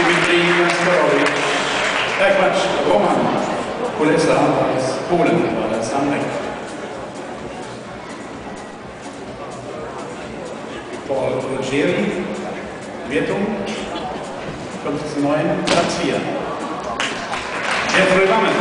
Dimitri Kasparowicz. Äh, Quatsch, Roman Kulesa aus Polen war das Anrecht. Paul Ruggieri, Wertung 5 zu 9, Platz 4. Jeffrey Lammens,